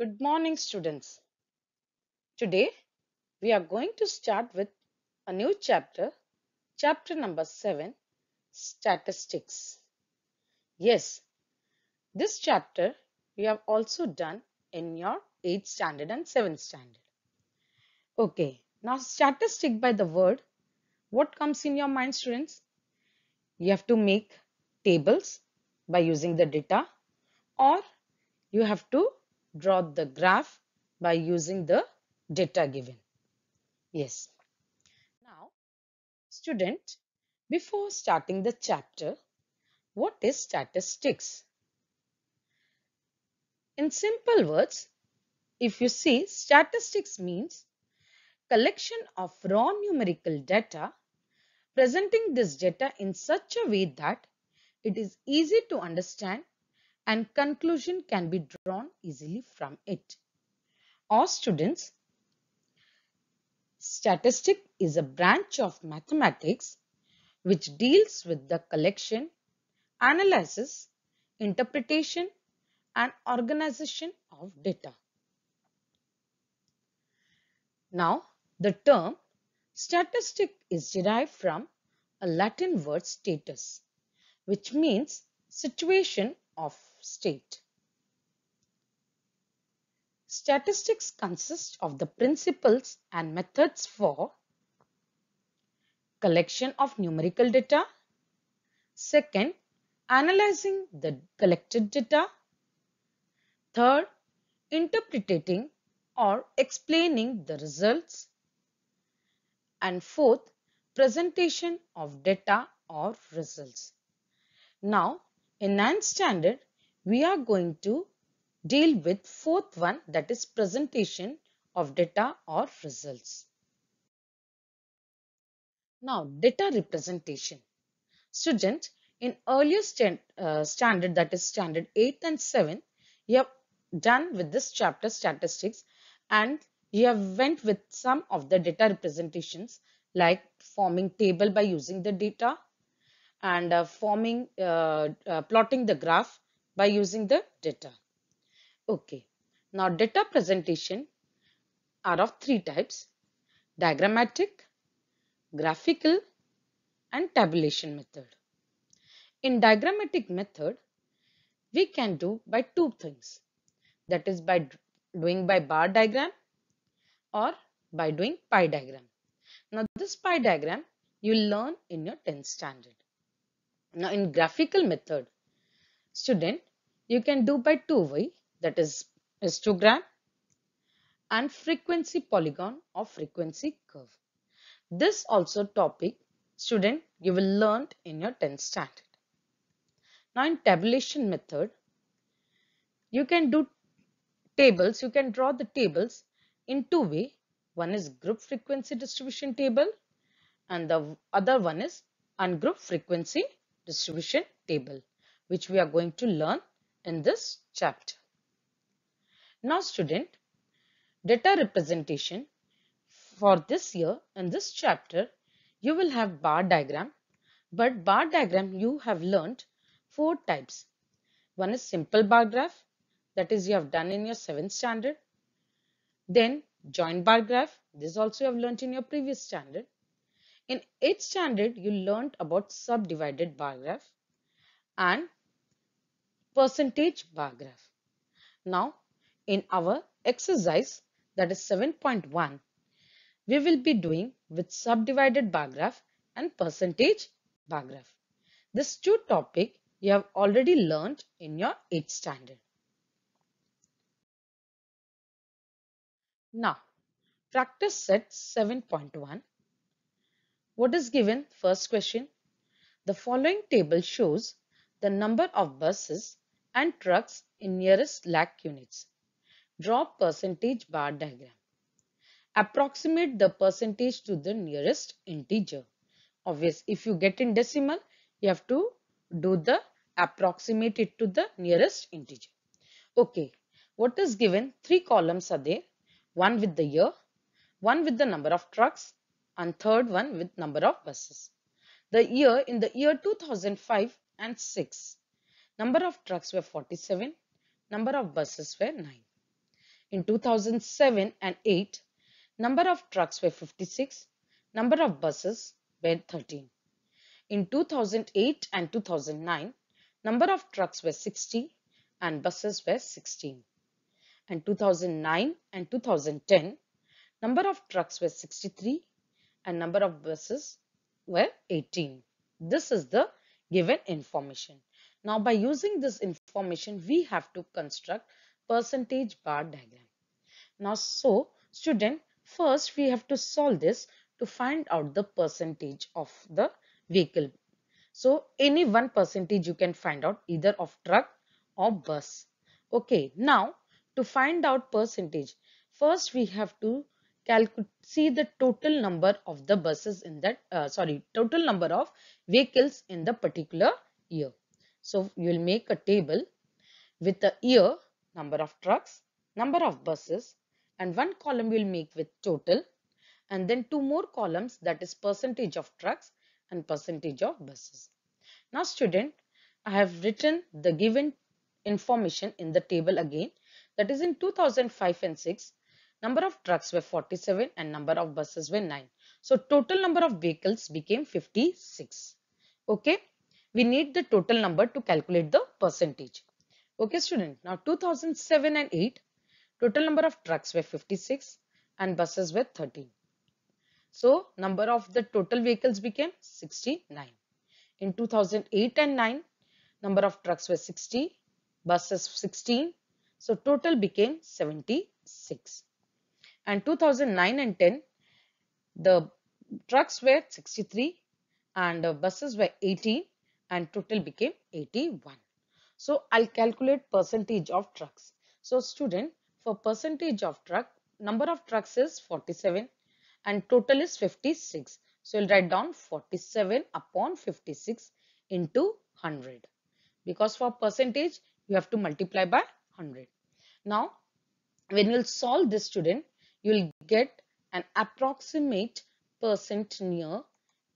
Good morning, students. Today we are going to start with a new chapter, chapter number 7 Statistics. Yes, this chapter you have also done in your 8th standard and 7th standard. Okay, now statistic by the word, what comes in your mind, students? You have to make tables by using the data or you have to draw the graph by using the data given. Yes. Now, student, before starting the chapter, what is statistics? In simple words, if you see statistics means collection of raw numerical data presenting this data in such a way that it is easy to understand and conclusion can be drawn easily from it. Or students, statistic is a branch of mathematics which deals with the collection, analysis, interpretation and organization of data. Now, the term statistic is derived from a Latin word status, which means situation of state. Statistics consist of the principles and methods for collection of numerical data. Second, analyzing the collected data. Third, interpreting or explaining the results. And fourth, presentation of data or results. Now, in 9th standard, we are going to deal with fourth one that is presentation of data or results. Now, data representation. Student, in earlier stand, uh, standard that is standard 8 and 7, you have done with this chapter statistics and you have went with some of the data representations like forming table by using the data and uh, forming uh, uh, plotting the graph by using the data. Okay, now data presentation are of three types diagrammatic, graphical and tabulation method. In diagrammatic method, we can do by two things that is by doing by bar diagram or by doing pie diagram. Now this pie diagram you learn in your 10th standard. Now in graphical method, student, you can do by two way that is histogram and frequency polygon or frequency curve. This also topic student you will learn in your 10th standard. Now in tabulation method, you can do tables, you can draw the tables in two way. One is group frequency distribution table and the other one is ungroup frequency distribution table which we are going to learn in this chapter. Now student, data representation for this year in this chapter you will have bar diagram but bar diagram you have learned four types. One is simple bar graph that is you have done in your 7th standard. Then joint bar graph this also you have learnt in your previous standard. In 8th standard, you learnt about subdivided bar graph and percentage bar graph. Now, in our exercise that is 7.1, we will be doing with subdivided bar graph and percentage bar graph. This two topic you have already learnt in your 8th standard. Now, practice set 7.1 what is given? First question. The following table shows the number of buses and trucks in nearest lakh units. Draw percentage bar diagram. Approximate the percentage to the nearest integer. Obvious, if you get in decimal, you have to do the approximate it to the nearest integer. Okay, what is given? Three columns are there. One with the year, one with the number of trucks and third one with number of buses. The year in the year 2005 and 6, number of trucks were 47, number of buses were 9. In 2007 and 8, number of trucks were 56, number of buses were 13. In 2008 and 2009, number of trucks were 60 and buses were 16. And 2009 and 2010, number of trucks were 63 and number of buses were 18. This is the given information. Now by using this information, we have to construct percentage bar diagram. Now so student, first we have to solve this to find out the percentage of the vehicle. So any one percentage you can find out either of truck or bus. Okay, now to find out percentage, first we have to see the total number of the buses in that uh, sorry total number of vehicles in the particular year. So you will make a table with the year, number of trucks, number of buses and one column you will make with total and then two more columns that is percentage of trucks and percentage of buses. Now student, I have written the given information in the table again that is in 2005 and 6 number of trucks were 47 and number of buses were 9. So total number of vehicles became 56. Okay we need the total number to calculate the percentage. Okay student, now 2007 and 8, total number of trucks were 56 and buses were 13. So number of the total vehicles became 69. In 2008 and 9, number of trucks were 60, buses 16. So total became 76. And 2009 and 10, the trucks were 63 and buses were 18 and total became 81. So I'll calculate percentage of trucks. So student for percentage of truck number of trucks is 47 and total is 56. So I'll write down 47 upon 56 into 100 because for percentage you have to multiply by 100. Now when you'll solve this student you'll get an approximate percent near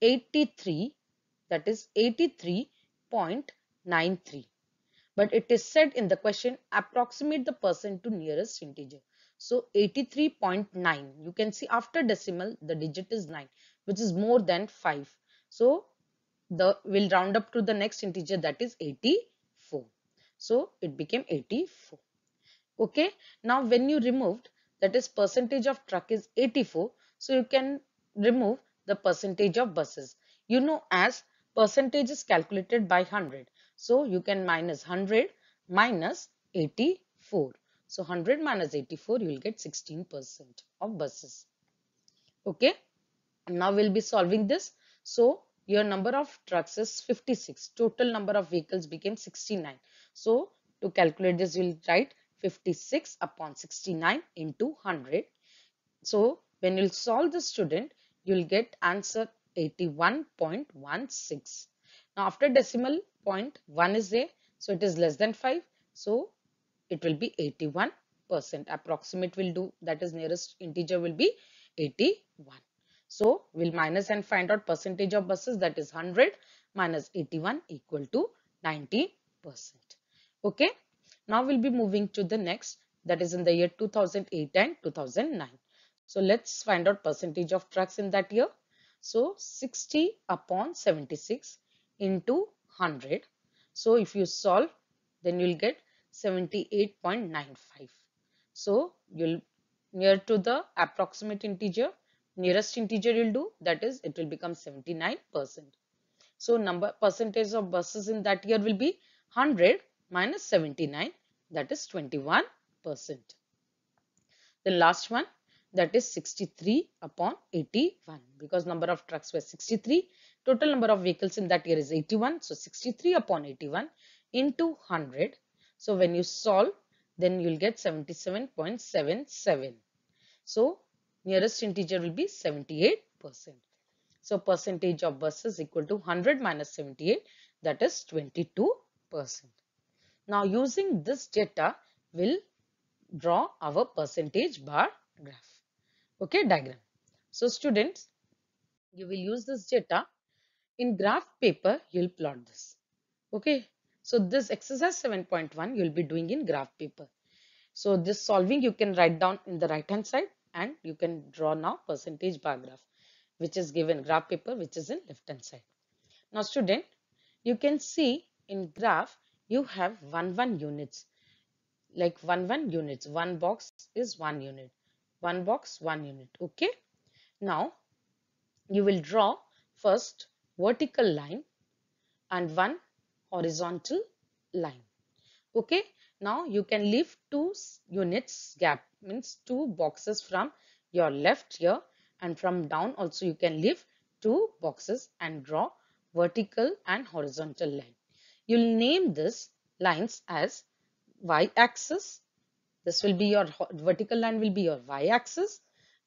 83 that is 83.93 but it is said in the question approximate the percent to nearest integer. So 83.9 you can see after decimal the digit is 9 which is more than 5 so the will round up to the next integer that is 84 so it became 84 okay? Now when you removed that is percentage of truck is 84 so you can remove the percentage of buses. You know as percentage is calculated by 100. So you can minus 100 minus 84. So 100 minus 84 you will get 16% of buses. Okay. Now we'll be solving this. So your number of trucks is 56. Total number of vehicles became 69. So to calculate this you will write 56 upon 69 into 100. So when you'll solve the student you'll get answer 81.16. Now after decimal point 1 is there. So it is less than 5. So it will be 81 percent. Approximate will do that is nearest integer will be 81. So we'll minus and find out percentage of buses that is 100 minus 81 equal to 90 percent. Okay. Now we'll be moving to the next that is in the year 2008 and 2009. So let's find out percentage of trucks in that year. So 60 upon 76 into 100. So if you solve then you'll get 78.95. So you'll near to the approximate integer nearest integer you'll do that is it will become 79 percent. So number percentage of buses in that year will be 100 minus 79 that is 21 percent. The last one that is 63 upon 81 because number of trucks were 63 total number of vehicles in that year is 81 so 63 upon 81 into 100 so when you solve then you'll get 77.77 so nearest integer will be 78 percent. So percentage of buses equal to 100 minus 78 that is 22 percent. Now using this data we'll draw our percentage bar graph okay diagram. So students you will use this data. In graph paper you'll plot this. Okay? So this exercise 7.1 you'll be doing in graph paper. So this solving you can write down in the right hand side and you can draw now percentage bar graph which is given graph paper which is in left hand side. Now student you can see in graph you have 1 1 units. Like 1 1 units. One box is 1 unit one box 1 unit okay now you will draw first vertical line and one horizontal line okay now you can leave two units gap means two boxes from your left here and from down also you can leave two boxes and draw vertical and horizontal line. You'll name this lines as y axis. This will be your vertical line will be your y axis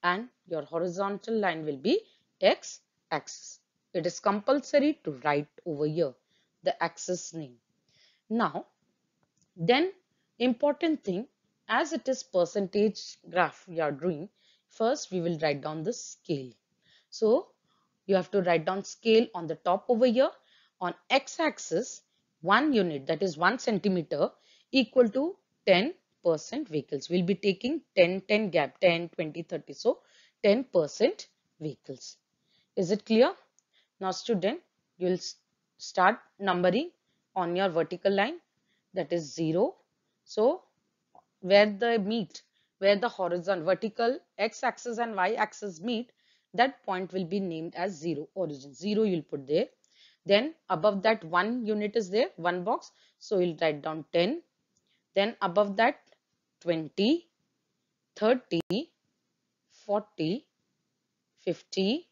and your horizontal line will be x axis. It is compulsory to write over here the axis name. Now then important thing as it is percentage graph we are doing first we will write down the scale so you have to write down scale on the top over here on x-axis one unit that is one centimeter equal to 10 percent vehicles we'll be taking 10 10 gap 10 20 30 so 10 percent vehicles is it clear now student you'll start numbering on your vertical line that is 0. So where the meet, where the horizon, vertical x-axis and y-axis meet, that point will be named as 0 origin. 0 you'll put there. Then above that one unit is there, one box. So you'll write down 10. Then above that 20, 30, 40, 50.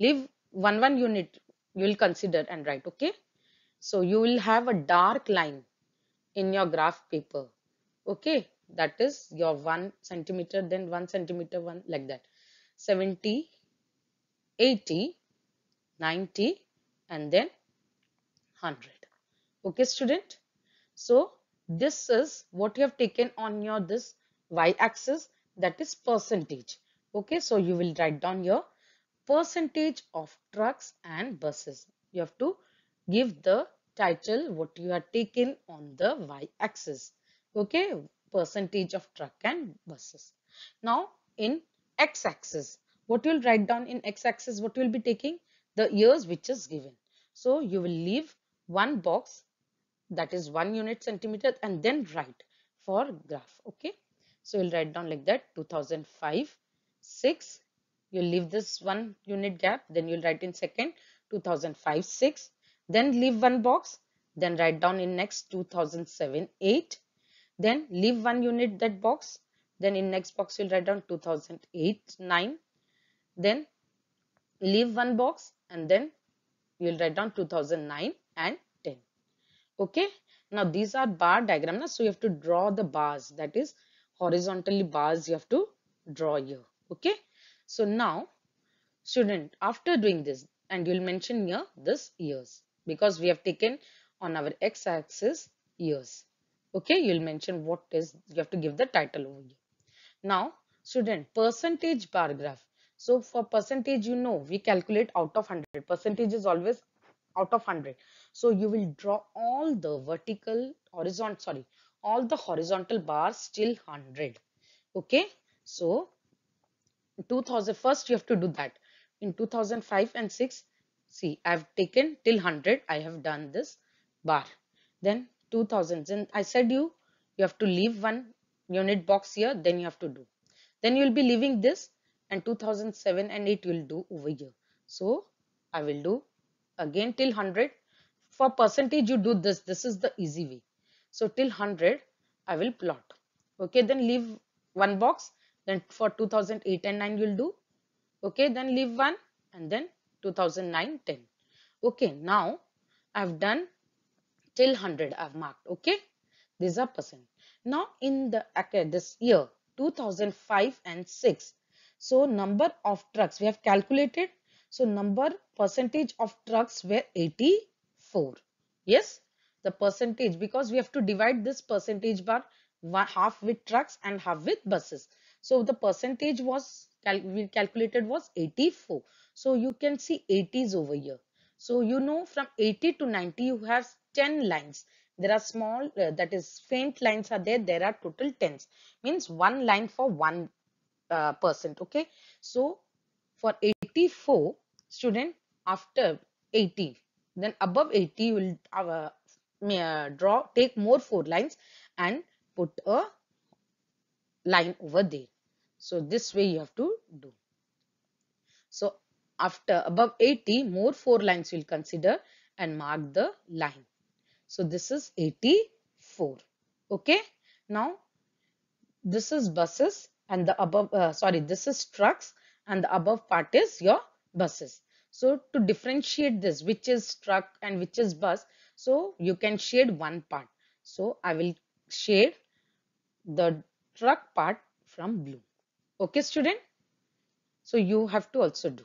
Leave one one unit you will consider and write okay. So you will have a dark line in your graph paper okay that is your one centimeter then one centimeter one like that 70 80 90 and then 100 okay student so this is what you have taken on your this y-axis that is percentage. Okay so you will write down your percentage of trucks and buses. You have to give the title what you have taken on the y-axis. Okay percentage of truck and buses. Now in x-axis what you'll write down in x-axis what you'll be taking? The years which is given. So you will leave one box that is one unit centimeter and then write for graph okay? So you'll write down like that 2005 6 you'll leave this one unit gap then you'll write in second 2005 6 then leave one box then write down in next 2007 8 then leave one unit that box then in next box you'll write down 2008 9 then leave one box and then you'll write down 2009 and 10 okay? Now these are bar diagram now so you have to draw the bars. That is horizontally bars you have to draw here. Okay? So now student after doing this and you'll mention here this years because we have taken on our x-axis years. Okay? You'll mention what is you have to give the title over here. Now student percentage bar graph. So for percentage you know we calculate out of 100 percentage is always out of 100 so you will draw all the vertical horizontal sorry all the horizontal bars till 100 okay? So 2000 first you have to do that. In 2005 and 6 see I've taken till 100 I have done this bar. Then 2000 and I said you you have to leave one unit box here then you have to do. Then you'll be leaving this and 2007 and 8 will do over here. So I will do again till 100 for percentage you do this this is the easy way. So till 100 I will plot. Okay then leave one box then for 2008 and 9 you'll do. Okay then leave one and then 2009 10 okay now I've done till 100 I've marked. Okay these are percent. Now in the okay, this year 2005 and 6 so number of trucks we have calculated so number percentage of trucks were 84 yes? The percentage because we have to divide this percentage bar one half with trucks and half with buses. So the percentage was cal we calculated was 84 so you can see 80s over here. So you know from 80 to 90 you have 10 lines. There are small uh, that is faint lines are there. There are total tens. Means one line for one uh, percent okay? So for 84 student after 80 then above 80 you will uh, uh, draw take more four lines and put a line over there. So this way you have to do. So after above 80 more four lines you will consider and mark the line. So this is 84 okay? Now this is buses and the above uh, sorry this is trucks and the above part is your buses so to differentiate this which is truck and which is bus so you can shade one part. So i will shade the truck part from blue. Okay student? So you have to also do.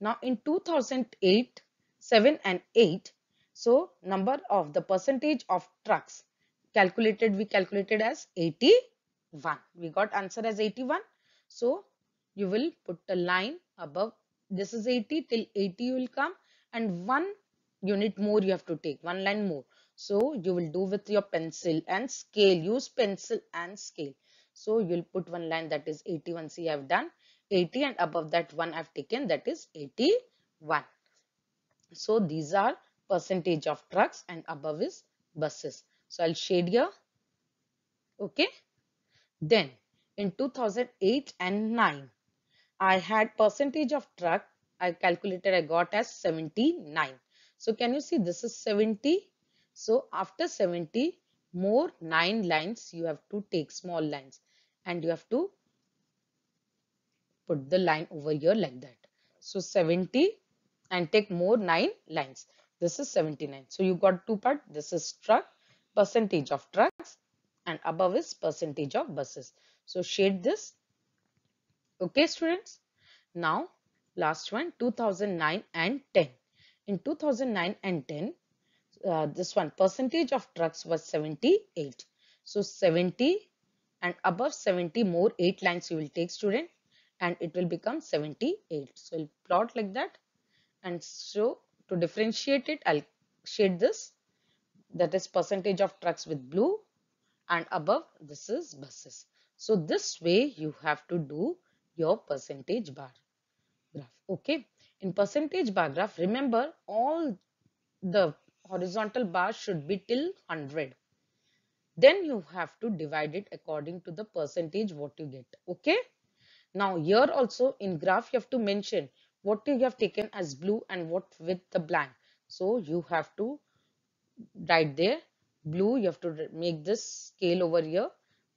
Now in 2008 7 and 8 so number of the percentage of trucks calculated we calculated as 81 we got answer as 81 so you will put a line above this is 80 till 80 you will come and one unit more you have to take one line more. So you will do with your pencil and scale. Use pencil and scale. So you'll put one line that is 81 see i've done 80 and above that one i've taken that is 81 so these are percentage of trucks and above is buses. So i'll shade here. Okay? Then in 2008 and 9 I had percentage of truck I calculated I got as 79. So can you see this is 70. So after 70 more 9 lines you have to take small lines and you have to put the line over here like that. So 70 and take more 9 lines. This is 79. So you got two part. This is truck percentage of trucks and above is percentage of buses. So shade this Okay, students. Now, last one, 2009 and 10. In 2009 and 10, uh, this one percentage of trucks was 78. So 70 and above 70 more 8 lines you will take student and it will become 78. So I'll plot like that and so to differentiate it I'll shade this that is percentage of trucks with blue and above this is buses. So this way you have to do your percentage bar graph. Okay. In percentage bar graph, remember all the horizontal bars should be till 100. Then you have to divide it according to the percentage what you get. Okay. Now here also in graph you have to mention what you have taken as blue and what with the blank. So you have to write there blue you have to make this scale over here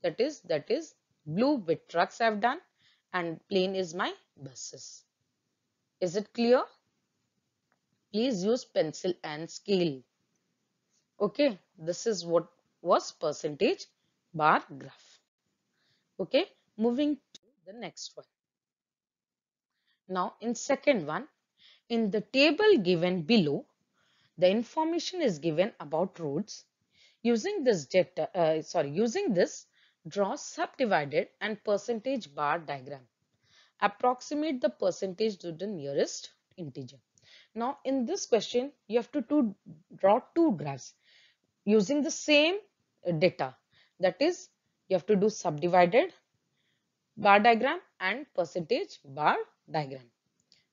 that is that is blue with trucks I have done and plain is my buses. Is it clear? Please use pencil and scale. Okay, this is what was percentage bar graph. Okay, moving to the next one. Now in second one, in the table given below, the information is given about roads. Using this data, uh, sorry, using this Draw subdivided and percentage bar diagram. Approximate the percentage to the nearest integer. Now in this question, you have to, to draw two graphs using the same data. That is, you have to do subdivided bar diagram and percentage bar diagram.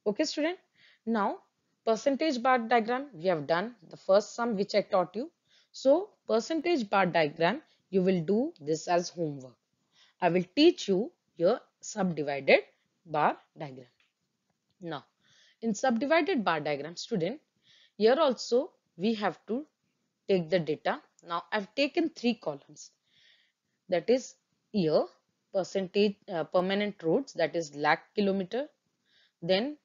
Okay student. Now percentage bar diagram we have done the first sum which I taught you. So percentage bar diagram you will do this as homework. I will teach you your subdivided bar diagram. Now, in subdivided bar diagram, student, here also we have to take the data. Now, I've taken three columns. That is year, percentage, uh, permanent roads, that is lakh kilometer. Then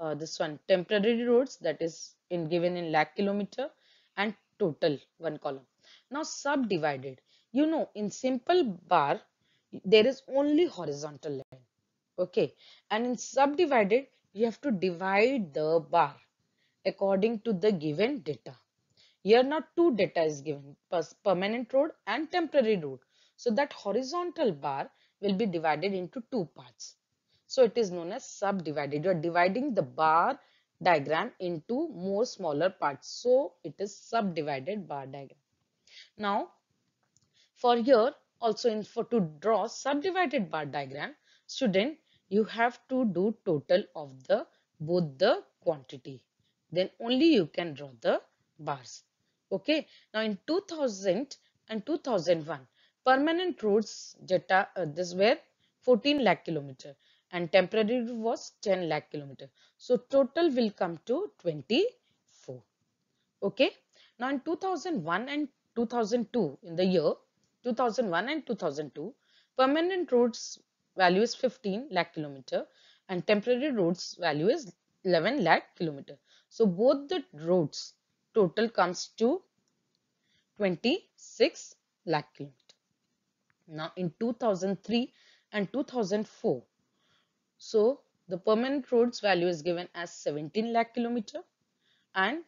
uh, this one, temporary roads, that is in given in lakh kilometer and total one column. Now subdivided you know in simple bar there is only horizontal line okay? And in subdivided you have to divide the bar according to the given data. Here now two data is given permanent road and temporary road. So that horizontal bar will be divided into two parts. So it is known as subdivided. You are dividing the bar diagram into more smaller parts. So it is subdivided bar diagram. Now, for here also in for to draw subdivided bar diagram, student, you have to do total of the both the quantity. Then only you can draw the bars. Okay. Now in 2000 and 2001, permanent roads data uh, this were 14 lakh kilometer and temporary was 10 lakh kilometer. So total will come to 24. Okay. Now in 2001 and 2002 in the year 2001 and 2002 permanent roads value is 15 lakh kilometer and temporary roads value is 11 lakh kilometer. So both the roads total comes to 26 lakh kilometer. Now in 2003 and 2004 so the permanent roads value is given as 17 lakh kilometer and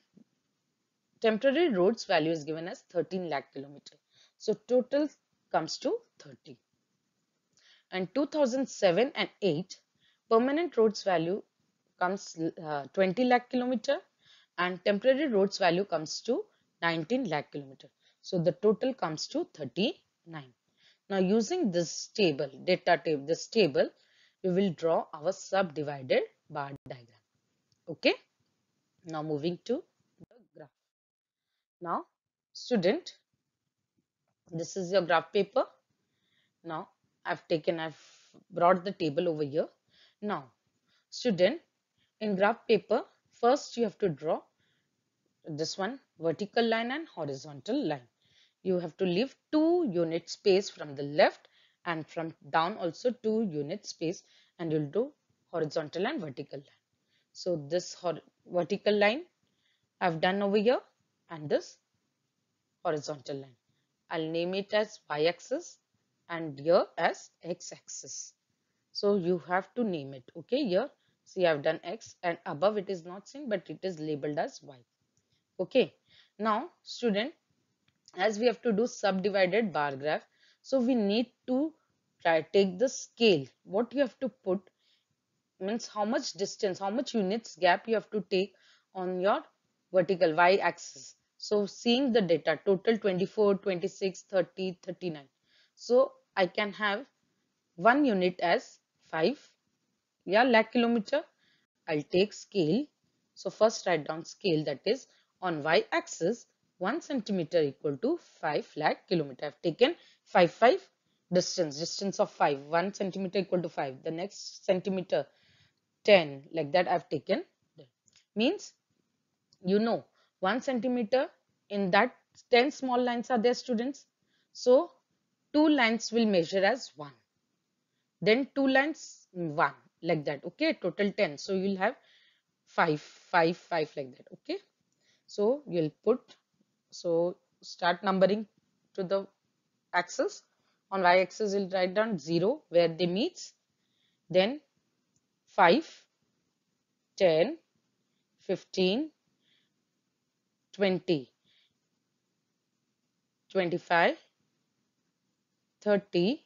temporary roads value is given as 13 lakh kilometer. So total comes to 30. And 2007 and 8 permanent roads value comes uh, 20 lakh kilometer and temporary roads value comes to 19 lakh kilometer. So the total comes to 39. Now using this table, data table, this table, we will draw our subdivided bar diagram. Okay. Now moving to the graph. Now student, this is your graph paper. Now I've taken, I've brought the table over here. Now student, in graph paper, first you have to draw this one vertical line and horizontal line. You have to leave two unit space from the left and from down also two unit space and you'll do horizontal and vertical line. So this vertical line I've done over here and this horizontal line. I'll name it as y-axis and here as x-axis. So you have to name it. Okay, here see I've done x and above it is not seen but it is labeled as y. Okay, now student as we have to do subdivided bar graph so we need to try take the scale what you have to put means how much distance how much units gap you have to take on your vertical y axis so seeing the data total 24 26 30 39 so i can have one unit as 5 yeah lakh kilometer i'll take scale so first write down scale that is on y axis 1 centimeter equal to 5 lakh kilometer. I've taken 5 5 distance, distance of 5, 1 centimeter equal to 5. The next centimeter 10 like that I've taken. Means you know 1 centimeter in that 10 small lines are there students. So 2 lines will measure as 1. Then 2 lines 1 like that okay total 10 so you'll have 5 5 5 like that okay so you'll put so start numbering to the axis. On y-axis, you'll write down 0 where they meet. Then 5, 10, 15, 20, 25, 30,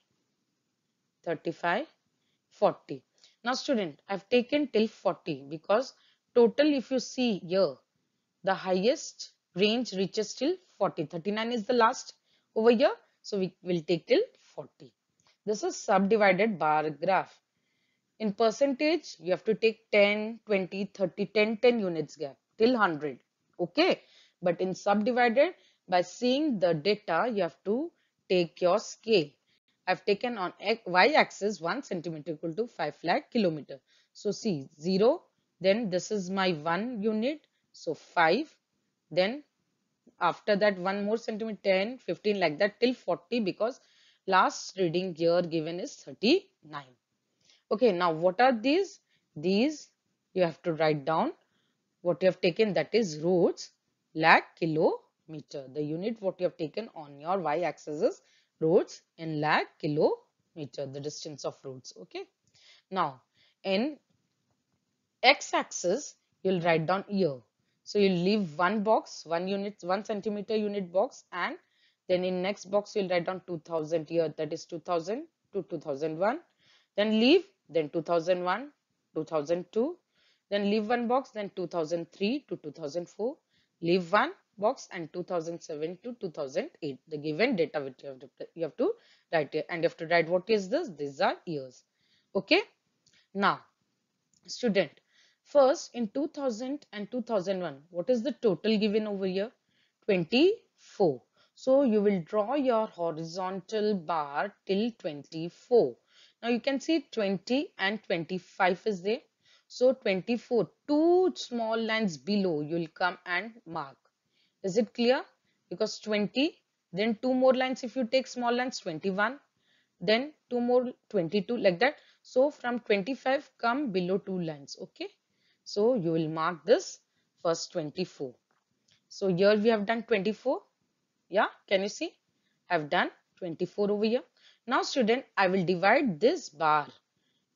35, 40. Now student, I've taken till 40 because total if you see here, the highest range reaches till 40. 39 is the last over here. So we will take till 40. This is subdivided bar graph. In percentage, you have to take 10, 20, 30, 10, 10 units gap till 100. Okay. But in subdivided, by seeing the data, you have to take your scale. I've taken on y-axis 1 centimeter equal to 5 lakh kilometer. So see 0, then this is my 1 unit. So 5, then after that one more centimeter 10 15 like that till 40 because last reading here given is 39 okay now what are these these you have to write down what you have taken that is roads lakh kilometer. The unit what you have taken on your y-axis is roads in lakh kilometer the distance of roads okay? Now in x-axis you'll write down year. So you will leave one box, one unit, one centimeter unit box and then in next box you'll write down 2000 year, that is 2000 to 2001 then leave then 2001 2002 then leave one box then 2003 to 2004 leave one box and 2007 to 2008 the given data which you have to you have to write here. And you have to write what is this? These are years. Okay? Now student first in 2000 and 2001 what is the total given over here? 24 so you will draw your horizontal bar till 24 now you can see 20 and 25 is there so 24 two small lines below you will come and mark. Is it clear? Because 20 then two more lines if you take small lines 21 then two more 22 like that. So from 25 come below two lines okay? So you will mark this first 24 so here we have done 24 yeah can you see? I've done 24 over here. Now student i will divide this bar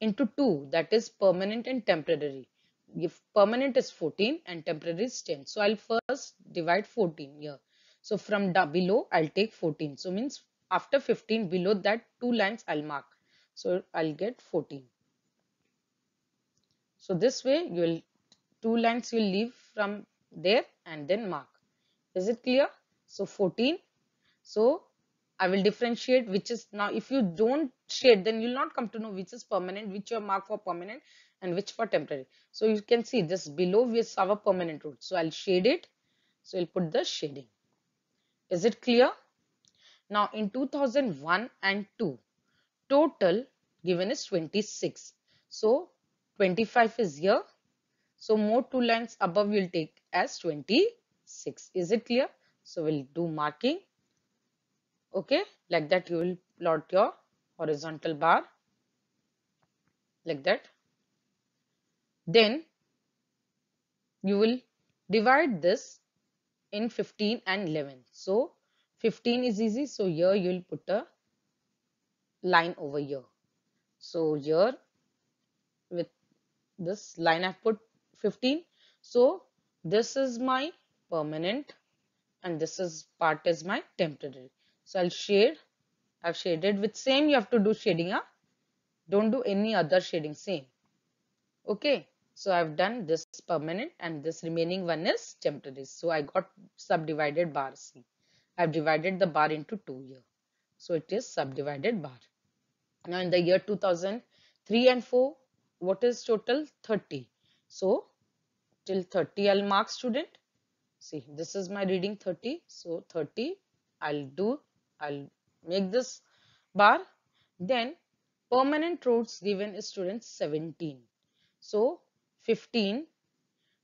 into two that is permanent and temporary. If permanent is 14 and temporary is 10 so i'll first divide 14 here. So from below i'll take 14 so means after 15 below that two lines i'll mark. So i'll get 14 so this way you will two lines you'll leave from there and then mark. Is it clear? So 14 so I will differentiate which is now if you don't shade then you'll not come to know which is permanent which you mark for permanent and which for temporary. So you can see this below is our permanent root. So I'll shade it. So I'll put the shading. Is it clear? Now in 2001 and 2 total given is 26. So 25 is here. So more two lines above you'll take as 26. Is it clear? So we'll do marking okay like that you will plot your horizontal bar like that. Then you will divide this in 15 and 11 so 15 is easy. So here you will put a line over here. So here with this line I've put 15 so this is my permanent and this is part is my temporary. So I'll shade. I've shaded with same you have to do shading. Huh? Don't do any other shading. Same. Okay. So I've done this permanent and this remaining one is temporary. So I got subdivided bar C. I've divided the bar into two here. So it is subdivided bar. Now in the year 2003 and 4, what is total? 30. So till 30 I'll mark student. See this is my reading 30. So 30 I'll do I'll make this bar. Then permanent rows given is students 17. So 15,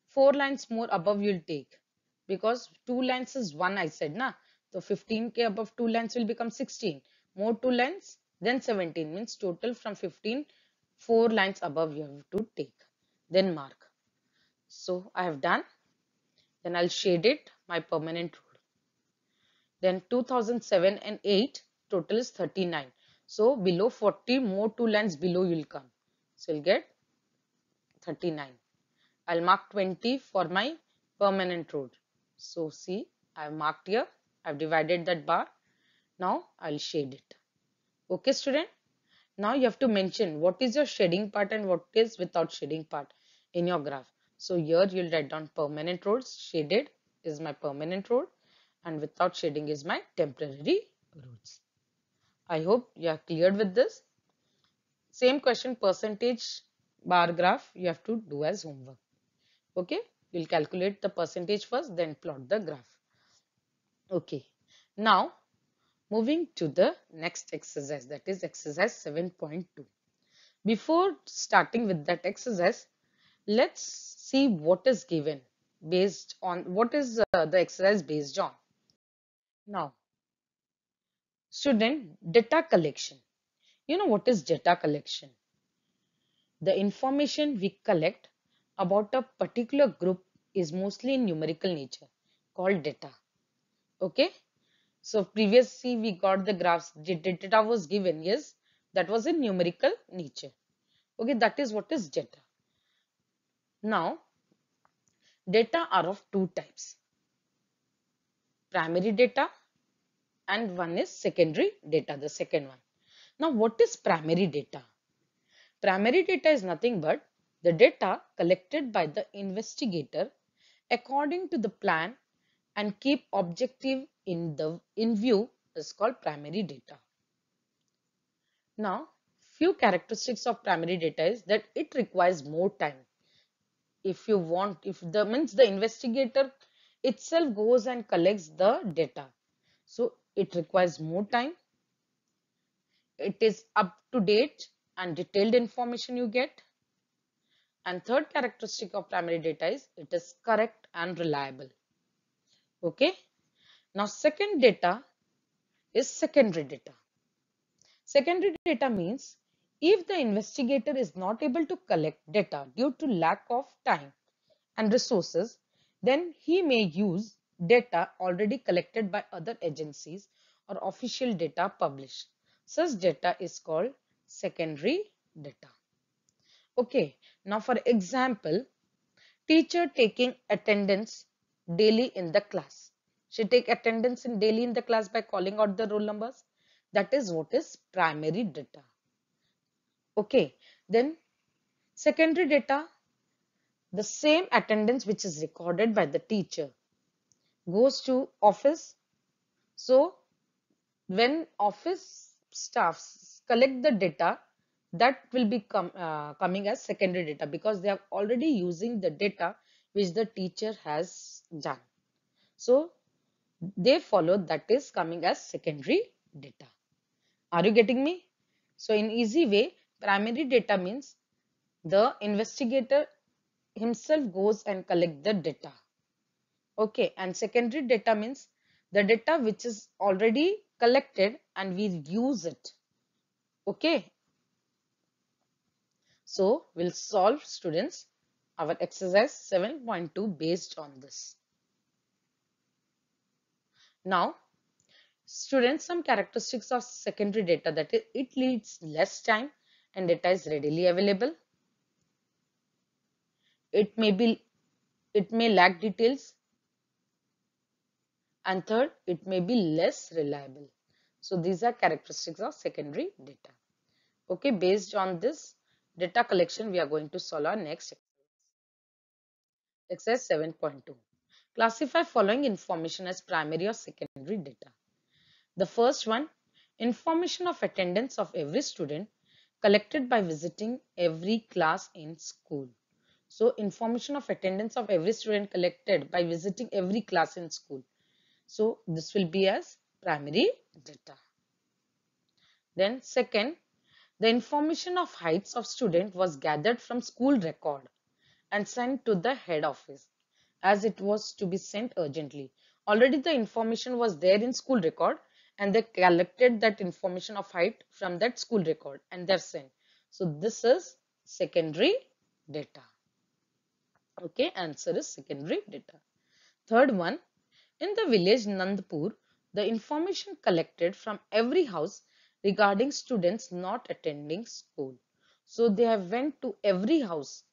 4 lines more above you'll take because 2 lines is 1 I said na. So 15k above 2 lines will become 16. More 2 lines then 17 means total from 15 4 lines above you have to take. Then mark. So I have done. Then I'll shade it my permanent rule then 2007 and 8 total is 39. So below 40 more two lines below you'll come. So you'll get 39. I'll mark 20 for my permanent road. So see I've marked here. I've divided that bar. Now I'll shade it. Okay student. Now you have to mention what is your shading part and what is without shading part in your graph. So here you'll write down permanent roads shaded is my permanent road and without shading is my temporary roads. I hope you are cleared with this. Same question percentage bar graph you have to do as homework. Okay, you'll calculate the percentage first then plot the graph. Okay, now moving to the next exercise that is exercise 7.2. Before starting with that exercise, let's see what is given based on what is uh, the exercise based on. Now, student data collection. You know what is data collection? The information we collect about a particular group is mostly in numerical nature called data. Okay. So previously we got the graphs, the data was given. Yes, that was in numerical nature. Okay, that is what is data. Now, data are of two types primary data and one is secondary data, the second one. Now, what is primary data? Primary data is nothing but the data collected by the investigator according to the plan and keep objective in the in view is called primary data. Now, few characteristics of primary data is that it requires more time. If you want, if the means the investigator itself goes and collects the data. So it requires more time. It is up to date and detailed information you get. And third characteristic of primary data is it is correct and reliable. Okay. Now second data is secondary data. Secondary data means if the investigator is not able to collect data due to lack of time and resources, then he may use data already collected by other agencies or official data published. Such data is called secondary data. Okay, now for example, teacher taking attendance daily in the class. She take attendance in daily in the class by calling out the roll numbers. That is what is primary data. Okay, then secondary data, the same attendance which is recorded by the teacher goes to office. So when office staffs collect the data, that will be com uh, coming as secondary data because they are already using the data which the teacher has done. So they follow that is coming as secondary data. Are you getting me? So in easy way, primary data means the investigator himself goes and collect the data. Okay, and secondary data means the data which is already collected and we use it. Okay. So we'll solve students our exercise 7.2 based on this. Now, students, some characteristics of secondary data that is, it leads less time and data is readily available. It may be, it may lack details. And third, it may be less reliable. So these are characteristics of secondary data. Okay, based on this data collection, we are going to solve our next exercise 7.2. Classify following information as primary or secondary data. The first one, information of attendance of every student collected by visiting every class in school. So, information of attendance of every student collected by visiting every class in school. So, this will be as primary data. Then second, the information of heights of student was gathered from school record and sent to the head office as it was to be sent urgently. Already the information was there in school record and they collected that information of height from that school record and they're sent. So this is secondary data. Okay, answer is secondary data. Third one, in the village Nandpur, the information collected from every house regarding students not attending school. So they have went to every house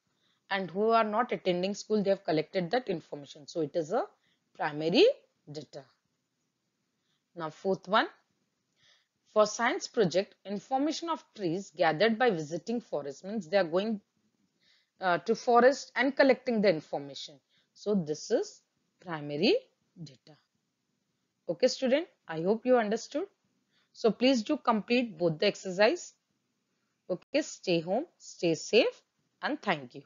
and who are not attending school, they have collected that information. So it is a primary data. Now fourth one, for science project, information of trees gathered by visiting forest means they are going uh, to forest and collecting the information. So this is primary data. Okay student, I hope you understood. So please do complete both the exercise. Okay, stay home, stay safe and thank you.